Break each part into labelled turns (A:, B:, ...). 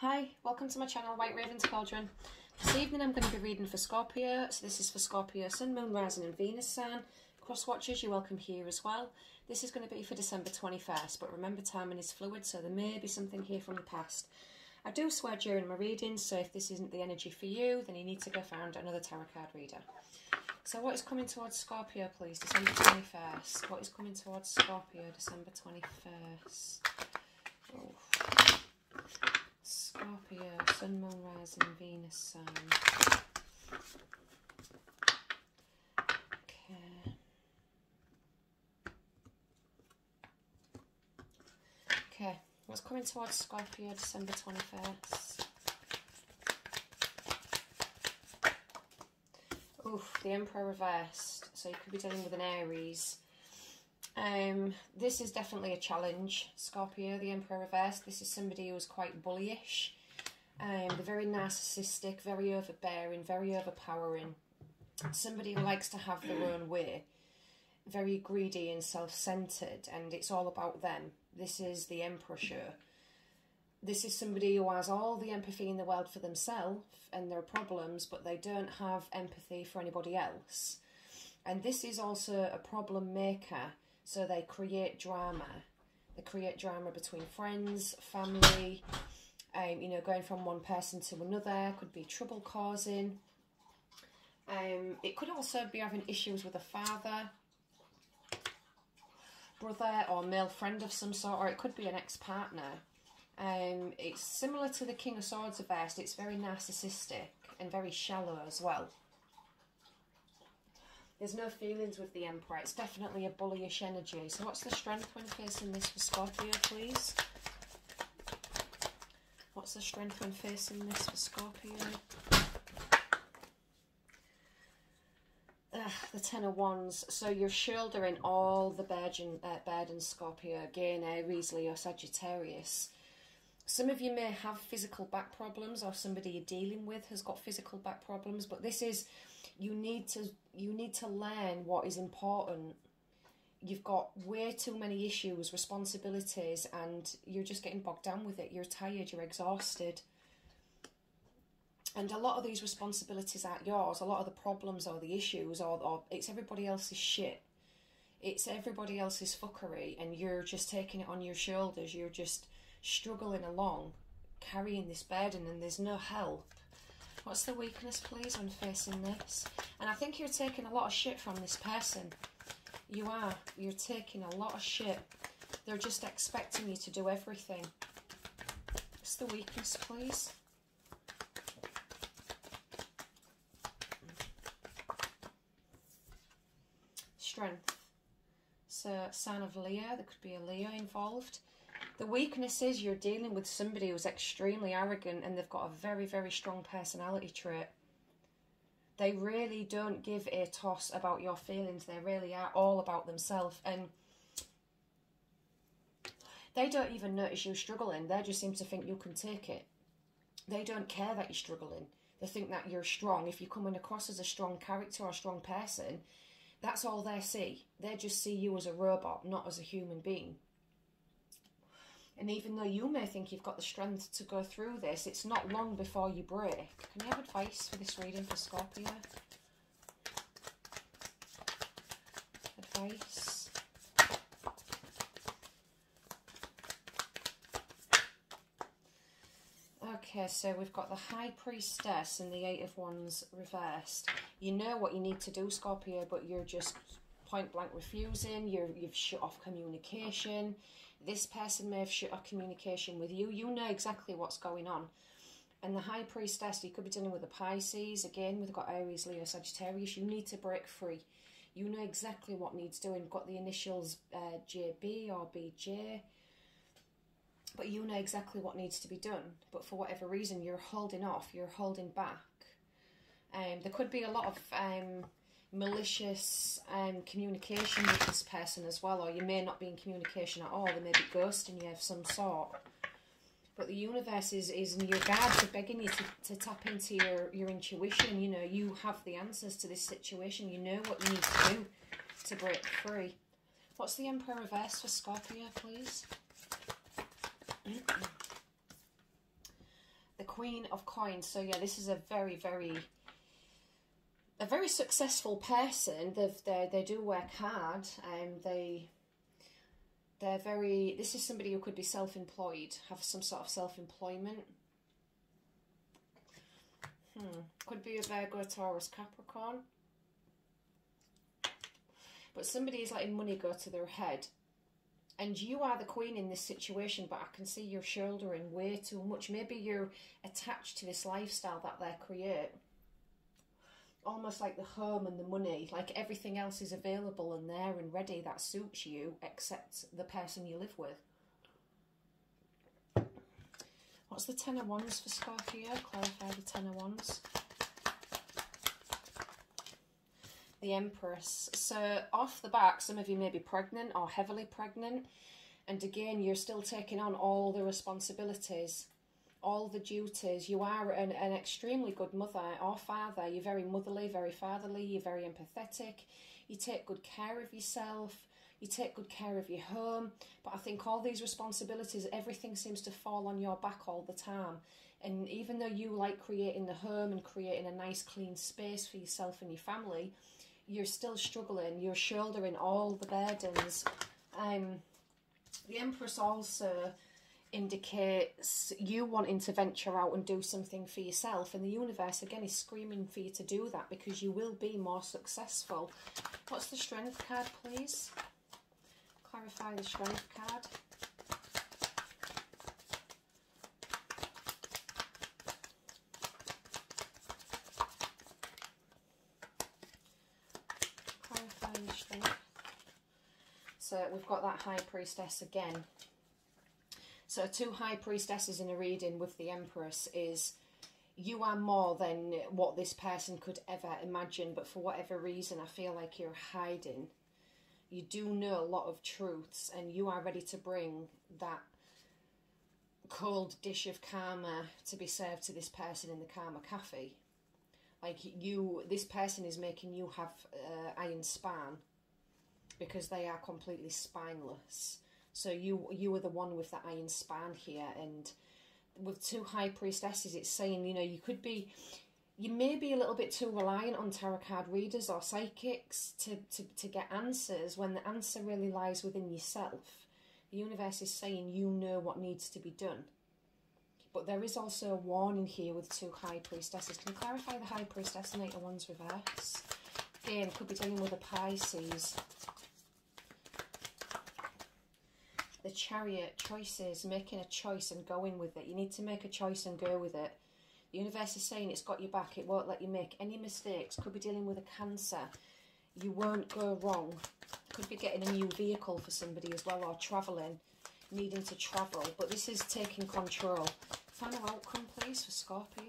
A: Hi, welcome to my channel, White Raven's Cauldron. This evening I'm going to be reading for Scorpio. So this is for Scorpio, Sun, Moon, Rising and Venus sign. Cross watchers, you're welcome here as well. This is going to be for December 21st, but remember timing is fluid, so there may be something here from the past. I do swear during my readings, so if this isn't the energy for you, then you need to go find another tarot card reader. So what is coming towards Scorpio, please? December 21st. What is coming towards Scorpio, December 21st? Oh. Scorpio, Sun, Moon, Rising, Venus sign. Okay. Okay, what's coming towards Scorpio, December 21st? Oof, the Emperor reversed. So you could be dealing with an Aries. Um, this is definitely a challenge, Scorpio, the Emperor reversed. This is somebody who's quite bullyish. Um, they're very narcissistic, very overbearing, very overpowering. Somebody who likes to have their own way. Very greedy and self-centered, and it's all about them. This is the Emperor show. This is somebody who has all the empathy in the world for themselves and their problems, but they don't have empathy for anybody else. And this is also a problem maker so they create drama. They create drama between friends, family, um, you know, going from one person to another, could be trouble causing. Um, it could also be having issues with a father, brother, or male friend of some sort, or it could be an ex-partner. Um, it's similar to the King of Swords reversed. It's very narcissistic and very shallow as well. There's no feelings with the Emperor. It's definitely a bullyish energy. So what's the strength when facing this for Scorpio, please? What's the strength when facing this for Scorpio? Ugh, the Ten of Wands. So you're shouldering all the burden, uh, burden Scorpio. Again, Aries, Leo, Sagittarius. Some of you may have physical back problems or somebody you're dealing with has got physical back problems. But this is you need to you need to learn what is important. You've got way too many issues responsibilities and you're just getting bogged down with it. You're tired you're exhausted. And a lot of these responsibilities aren't yours. A lot of the problems or the issues or, or it's everybody else's shit. It's everybody else's fuckery and you're just taking it on your shoulders. You're just struggling along carrying this burden and there's no help What's the weakness, please, when facing this? And I think you're taking a lot of shit from this person. You are. You're taking a lot of shit. They're just expecting you to do everything. What's the weakness, please? Strength. So, sign of Leo. There could be a Leo involved. The weakness is you're dealing with somebody who's extremely arrogant and they've got a very, very strong personality trait. They really don't give a toss about your feelings. They really are all about themselves. And they don't even notice you struggling. They just seem to think you can take it. They don't care that you're struggling. They think that you're strong. If you're coming across as a strong character or a strong person, that's all they see. They just see you as a robot, not as a human being. And even though you may think you've got the strength to go through this, it's not long before you break. Can you have advice for this reading for Scorpio? Advice. Okay, so we've got the High Priestess and the Eight of Wands reversed. You know what you need to do, Scorpio, but you're just point blank refusing. You're, you've shut off communication this person may have shut off communication with you. You know exactly what's going on. And the High Priestess, you could be dealing with the Pisces. Again, we've got Aries, Leo, Sagittarius. You need to break free. You know exactly what needs doing. You've got the initials uh, JB or BJ. But you know exactly what needs to be done. But for whatever reason, you're holding off. You're holding back. Um, there could be a lot of... Um, malicious um, communication with this person as well, or you may not be in communication at all. They may be ghosting you of some sort. But the universe is, is in your guards are begging you to, to tap into your, your intuition. You know, you have the answers to this situation. You know what you need to do to break free. What's the Emperor reverse for Scorpio, please? The Queen of Coins. So yeah, this is a very, very, a very successful person. They they do work hard, and they they're very. This is somebody who could be self-employed, have some sort of self-employment. Hmm. Could be a Virgo, Taurus, Capricorn. But somebody is letting money go to their head and you are the queen in this situation, but I can see you're shouldering way too much. Maybe you're attached to this lifestyle that they create. Almost like the home and the money, like everything else is available and there and ready that suits you, except the person you live with. What's the Ten of Wands for Scorpio? Clarify the Ten of Wands. the Empress. So off the back, some of you may be pregnant or heavily pregnant. And again, you're still taking on all the responsibilities, all the duties. You are an, an extremely good mother or father. You're very motherly, very fatherly. You're very empathetic. You take good care of yourself. You take good care of your home. But I think all these responsibilities, everything seems to fall on your back all the time. And even though you like creating the home and creating a nice clean space for yourself and your family, you're still struggling, you're shouldering all the burdens. Um, the Empress also indicates you wanting to venture out and do something for yourself and the universe again is screaming for you to do that because you will be more successful. What's the strength card please? Clarify the strength card. Clarify. So we've got that High Priestess again. So two High Priestesses in a reading with the Empress is you are more than what this person could ever imagine, but for whatever reason, I feel like you're hiding. You do know a lot of truths, and you are ready to bring that cold dish of karma to be served to this person in the karma cafe. Like you, this person is making you have uh, iron span because they are completely spineless. So you you are the one with the iron span here, and with two high priestesses, it's saying you know you could be, you may be a little bit too reliant on tarot card readers or psychics to to to get answers when the answer really lies within yourself. The universe is saying you know what needs to be done. But there is also a warning here with two high priestesses. Can you clarify the high priestess and eight of wands reverse? Again, could be dealing with a Pisces. The chariot choices, making a choice and going with it. You need to make a choice and go with it. The universe is saying it's got your back. It won't let you make any mistakes. Could be dealing with a cancer. You won't go wrong. Could be getting a new vehicle for somebody as well or travelling, needing to travel. But this is taking control. Final outcome, please, for Scorpio.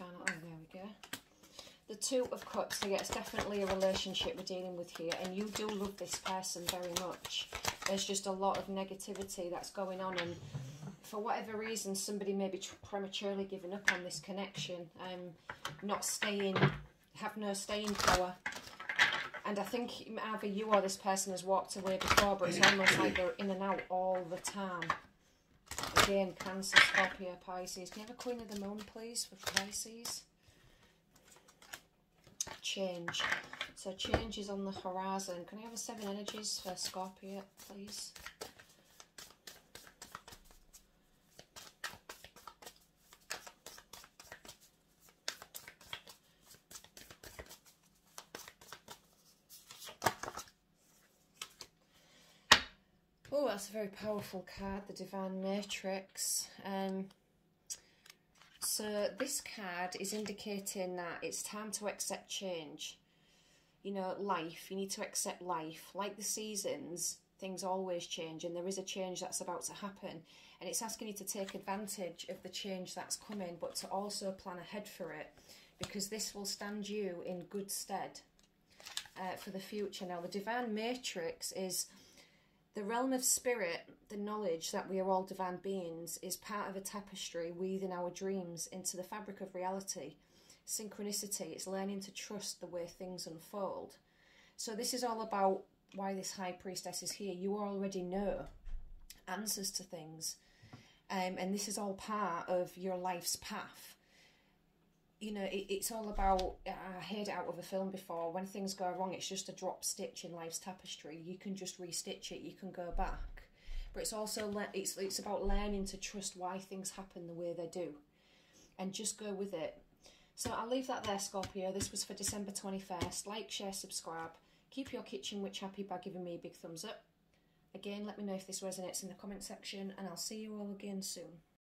A: Oh, there we go. The Two of Cups. So yeah, it's definitely a relationship we're dealing with here. And you do love this person very much. There's just a lot of negativity that's going on. And for whatever reason, somebody may be prematurely giving up on this connection. Um, not staying, have no staying power. And I think either you or this person has walked away before, but it's almost like they're in and out all the time. Again, Cancer, Scorpio, Pisces. Can you have a Queen of the Moon, please, for Pisces? Change. So change is on the horizon. Can I have a Seven Energies for Scorpio, please? That's a very powerful card, the Divine Matrix. Um, so this card is indicating that it's time to accept change. You know, life, you need to accept life. Like the seasons, things always change and there is a change that's about to happen. And it's asking you to take advantage of the change that's coming, but to also plan ahead for it because this will stand you in good stead uh, for the future. Now, the Divine Matrix is The realm of spirit, the knowledge that we are all divine beings, is part of a tapestry weaving our dreams into the fabric of reality. Synchronicity, it's learning to trust the way things unfold. So, this is all about why this high priestess is here. You already know answers to things, um, and this is all part of your life's path. You know, it, it's all about. Uh, I heard it out of a film before. When things go wrong, it's just a drop stitch in life's tapestry. You can just restitch it. You can go back, but it's also le- it's it's about learning to trust why things happen the way they do, and just go with it. So I'll leave that there, Scorpio. This was for December twenty first. Like, share, subscribe. Keep your kitchen witch happy by giving me a big thumbs up. Again, let me know if this resonates in the comment section, and I'll see you all again soon.